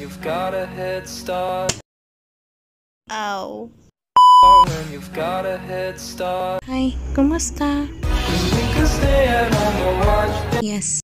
you've got a head start. Ow. When you've got a head start. Hi, kumusta? Yes.